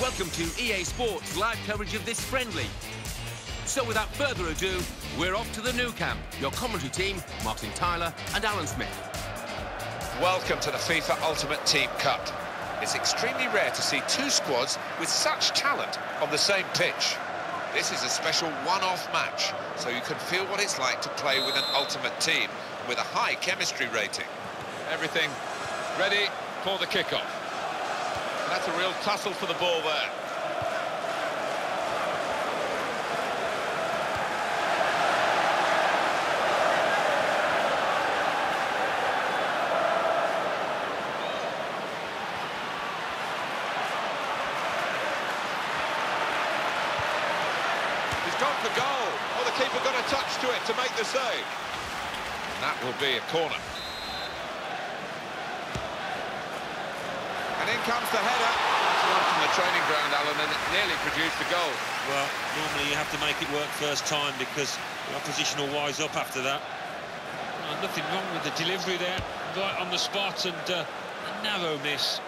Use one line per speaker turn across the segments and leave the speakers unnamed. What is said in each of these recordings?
Welcome to EA Sports live coverage of this friendly. So without further ado, we're off to the Nou Camp. Your commentary team, Martin Tyler and Alan Smith.
Welcome to the FIFA Ultimate Team Cut. It's extremely rare to see two squads with such talent on the same pitch. This is a special one-off match, so you can feel what it's like to play with an ultimate team with a high chemistry rating.
Everything ready for the kickoff. That's a real tussle for the ball there. He's gone for goal. Oh, the keeper got a touch to it to make the save. That will be a corner. In comes the header. One from the training ground, Alan, and it nearly produced a goal.
Well, normally you have to make it work first time because the opposition will wise up after that.
Oh, nothing wrong with the delivery there, right on the spot and uh, a narrow miss.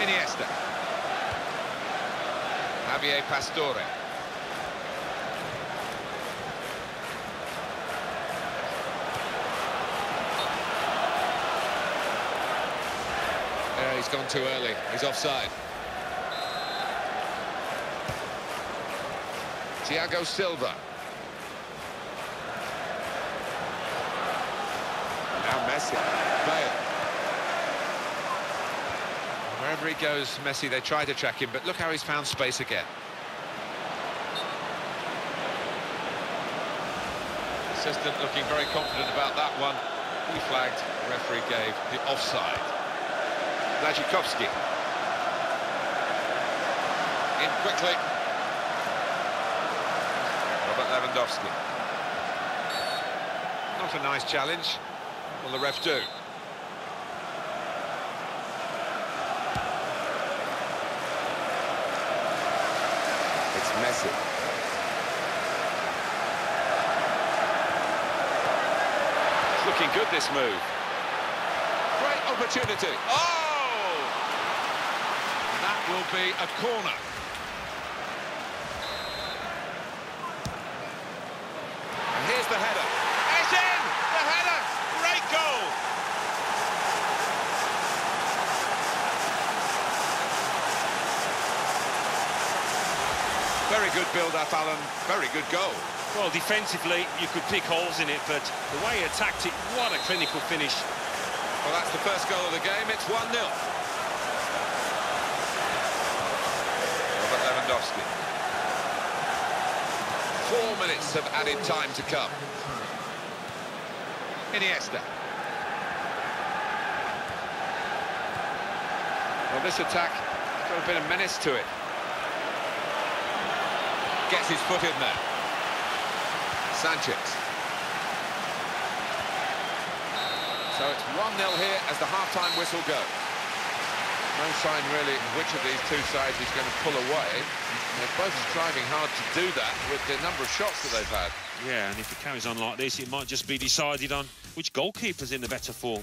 Iniesta. Javier Pastore. Yeah, he's gone too early. He's offside. Thiago Silva. Now Messi. Bale. He goes, Messi, they try to track him, but look how he's found space again. Assistant looking very confident about that one. He flagged, referee gave the offside. Blaszczykowski. In quickly. Robert Lewandowski. Not a nice challenge. Will the ref do?
It's Messi.
Looking good, this move. Great opportunity. Oh! That will be a corner. And here's the header. It's in! The header! Great goal! Very good build-up, Alan. Very good goal.
Well, defensively, you could pick holes in it, but the way he attacked it, what a clinical finish.
Well, that's the first goal of the game. It's 1-0. Robert Lewandowski. Four minutes of added time to come. Iniesta. Well, this attack has got a bit of menace to it. Gets his foot in there. Sanchez. So it's 1-0 here as the half-time whistle goes. No sign really which of these two sides is going to pull away. They're both striving hard to do that with the number of shots that they've had.
Yeah, and if it carries on like this, it might just be decided on which goalkeeper's in the better form.